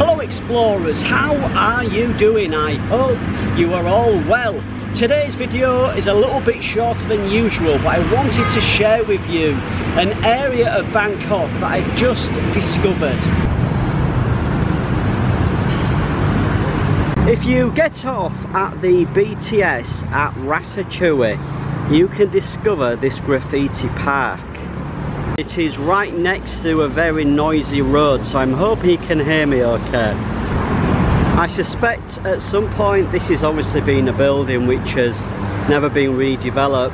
Hello explorers, how are you doing? I hope you are all well. Today's video is a little bit shorter than usual but I wanted to share with you an area of Bangkok that I've just discovered. If you get off at the BTS at Ratchathewi, you can discover this graffiti park. It is right next to a very noisy road, so I'm hoping you can hear me okay. I suspect at some point this has obviously been a building which has never been redeveloped.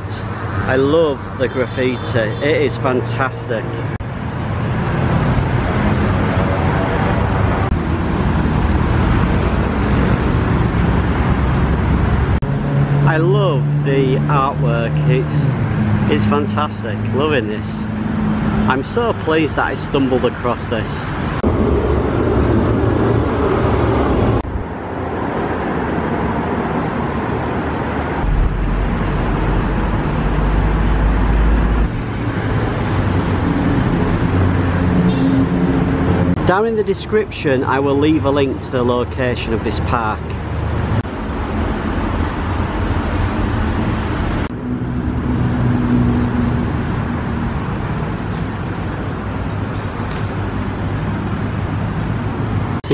I love the graffiti, it is fantastic. I love the artwork, it's, it's fantastic, loving this. Mm. I'm so pleased that I stumbled across this. Down in the description I will leave a link to the location of this park.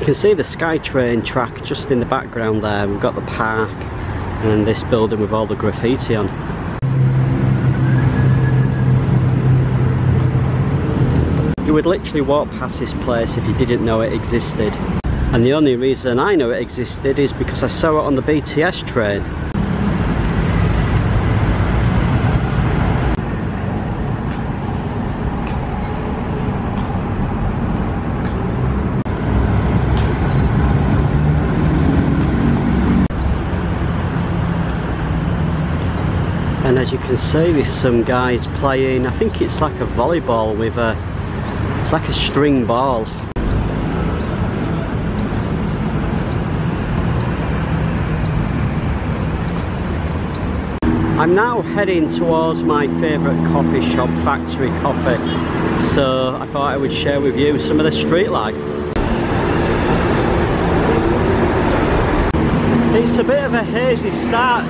You can see the SkyTrain track just in the background there. We've got the park and this building with all the graffiti on. You would literally walk past this place if you didn't know it existed. And the only reason I know it existed is because I saw it on the BTS train. And as you can see there's some guys playing. I think it's like a volleyball with a it's like a string ball. I'm now heading towards my favourite coffee shop, Factory Coffee. So I thought I would share with you some of the street life. It's a bit of a hazy start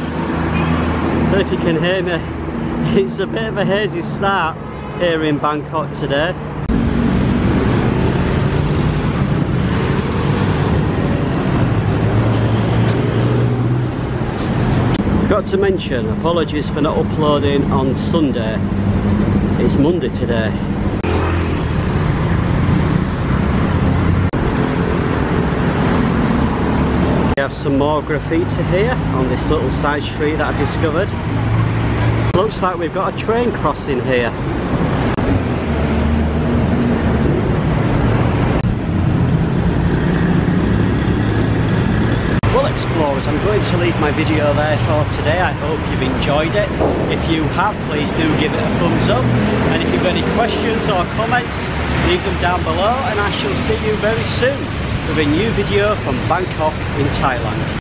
don't know if you can hear me. It's a bit of a hazy start here in Bangkok today. Forgot to mention, apologies for not uploading on Sunday. It's Monday today. Have some more graffiti here on this little side street that I've discovered. Looks like we've got a train crossing here. Well explorers, I'm going to leave my video there for today. I hope you've enjoyed it. If you have, please do give it a thumbs up. And if you've got any questions or comments, leave them down below and I shall see you very soon with a new video from Bangkok in Thailand.